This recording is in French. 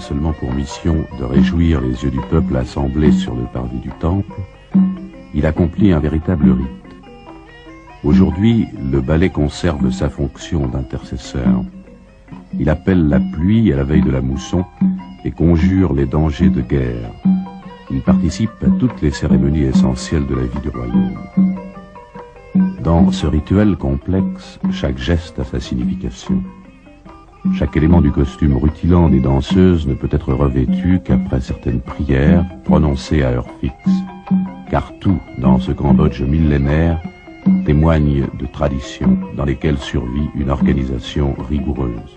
seulement pour mission de réjouir les yeux du peuple assemblé sur le parvis du temple, il accomplit un véritable rite. Aujourd'hui, le ballet conserve sa fonction d'intercesseur. Il appelle la pluie à la veille de la mousson et conjure les dangers de guerre. Il participe à toutes les cérémonies essentielles de la vie du royaume. Dans ce rituel complexe, chaque geste a sa signification. Chaque élément du costume rutilant des danseuses ne peut être revêtu qu'après certaines prières prononcées à heure fixe. Car tout, dans ce Cambodge millénaire, témoigne de traditions dans lesquelles survit une organisation rigoureuse.